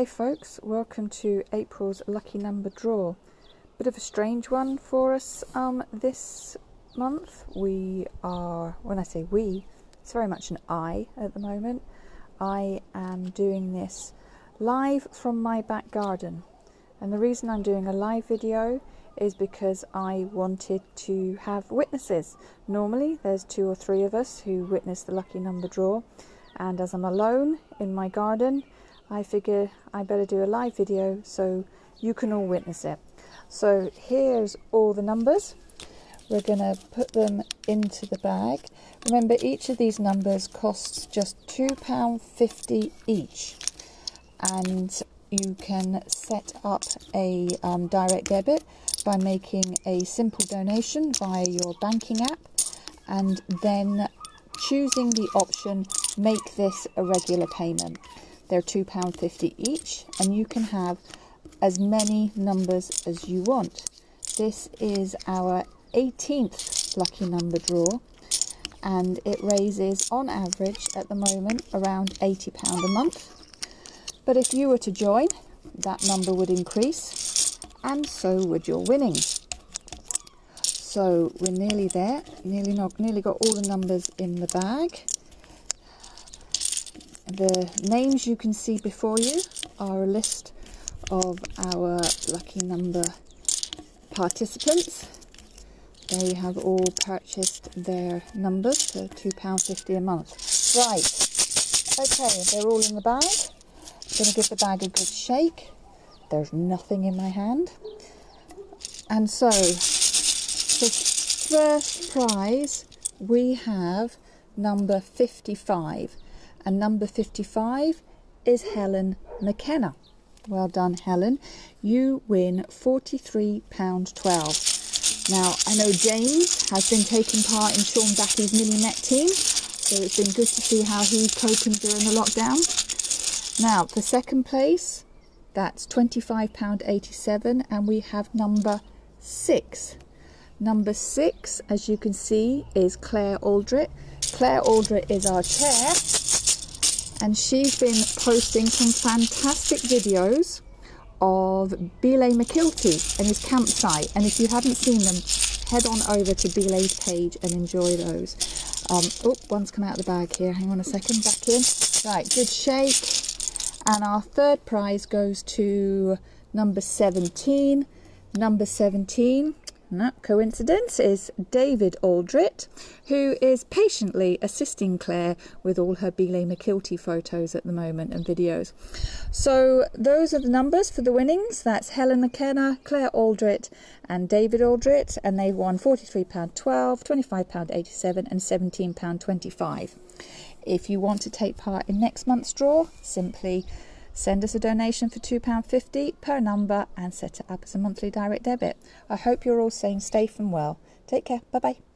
Hi folks, welcome to April's lucky number draw. Bit of a strange one for us um, this month. We are, when I say we, it's very much an I at the moment. I am doing this live from my back garden. And the reason I'm doing a live video is because I wanted to have witnesses. Normally there's two or three of us who witness the lucky number draw. And as I'm alone in my garden, I figure I better do a live video so you can all witness it. So here's all the numbers. We're going to put them into the bag. Remember, each of these numbers costs just £2.50 each. And you can set up a um, direct debit by making a simple donation via your banking app and then choosing the option make this a regular payment. They're £2.50 each, and you can have as many numbers as you want. This is our 18th lucky number draw, and it raises on average at the moment around £80 a month. But if you were to join, that number would increase, and so would your winnings. So we're nearly there, nearly not, nearly got all the numbers in the bag. The names you can see before you are a list of our lucky number participants. They have all purchased their numbers for £2.50 a month. Right, okay, they're all in the bag. I'm going to give the bag a good shake. There's nothing in my hand. And so, for first prize, we have number 55 and number 55 is Helen McKenna. Well done, Helen. You win £43.12. Now, I know James has been taking part in Sean Battey's Mini Met team, so it's been good to see how he's coping during the lockdown. Now, for second place, that's £25.87, and we have number six. Number six, as you can see, is Claire Alldritt. Claire Alldritt is our chair and she's been posting some fantastic videos of Belay McKilty and his campsite. And if you haven't seen them, head on over to Belay's page and enjoy those. Um, oh, one's come out of the bag here. Hang on a second, back in. Right, good shake. And our third prize goes to number 17. Number 17 no coincidence is David Alldritt, who is patiently assisting Claire with all her Belay McKilty photos at the moment and videos. So those are the numbers for the winnings. That's Helen McKenna, Claire Alldritt, and David Alldritt, and they've won £43.12, £25.87, and £17.25. If you want to take part in next month's draw, simply Send us a donation for £2.50 per number and set it up as a monthly direct debit. I hope you're all staying safe and well. Take care. Bye bye.